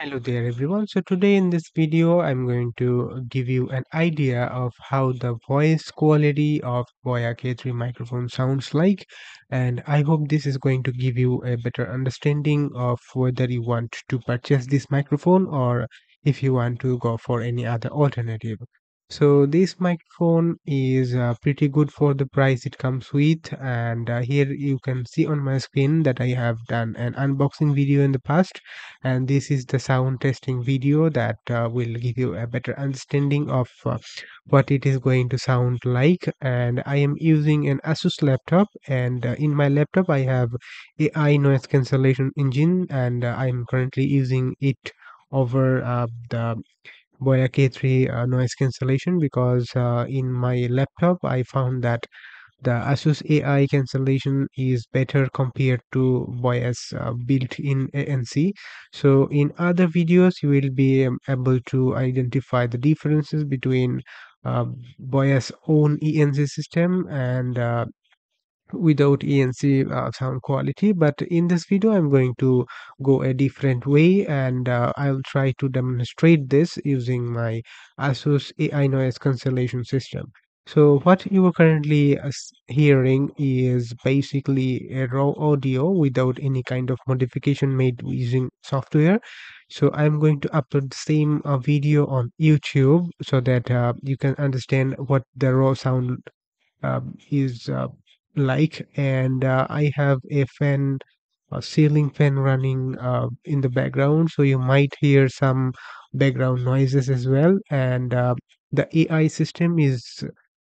Hello there everyone. So today in this video I'm going to give you an idea of how the voice quality of Boya K3 microphone sounds like and I hope this is going to give you a better understanding of whether you want to purchase this microphone or if you want to go for any other alternative. So this microphone is uh, pretty good for the price it comes with and uh, here you can see on my screen that I have done an unboxing video in the past and this is the sound testing video that uh, will give you a better understanding of uh, what it is going to sound like. And I am using an Asus laptop and uh, in my laptop I have AI noise cancellation engine and uh, I'm currently using it over the Boya K3 uh, noise cancellation because uh, in my laptop I found that the Asus AI cancellation is better compared to Boya's uh, built-in ANC. So in other videos you will be um, able to identify the differences between uh, Boya's own ANC system and uh, without ENC uh, sound quality. But in this video I'm going to go a different way and uh, I'll try to demonstrate this using my Asus AI noise cancellation system. So what you are currently uh, hearing is basically a raw audio without any kind of modification made using software. So I'm going to upload the same uh, video on YouTube so that uh, you can understand what the raw sound um, is uh, like and uh, I have a fan a ceiling fan running uh, in the background so you might hear some background noises as well and uh, the AI system is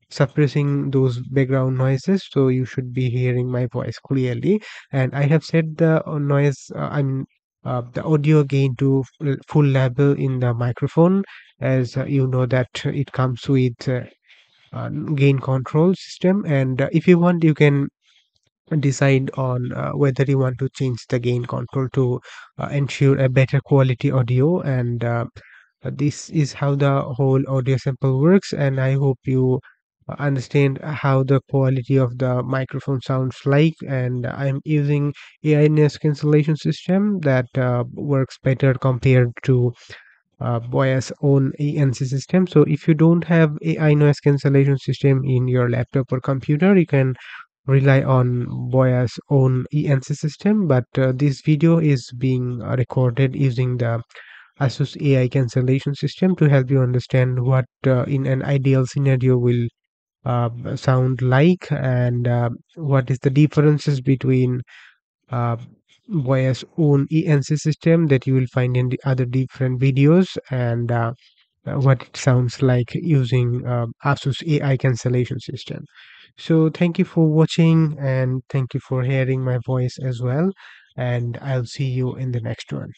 suppressing those background noises so you should be hearing my voice clearly and I have set the uh, noise uh, I mean uh, the audio gain to full level in the microphone as uh, you know that it comes with uh, gain control system. And uh, if you want you can decide on uh, whether you want to change the gain control to uh, ensure a better quality audio. And uh, this is how the whole audio sample works. And i hope you understand how the quality of the microphone sounds like. And i'm using ai noise cancellation system that works better compared to uh, Boya's own ANC system. So if you don't have AI noise cancellation system in your laptop or computer, you can rely on Boya's own ANC system. But uh, this video is being uh, recorded using the Asus AI cancellation system to help you understand what uh, in an ideal scenario will uh, sound like and uh, what is the differences between Boya's own ANC system that you will find in the other different videos and uh, uh, what it sounds like using uh, Asus AI cancellation system. So thank you for watching and thank you for hearing my voice as well and I'll see you in the next one.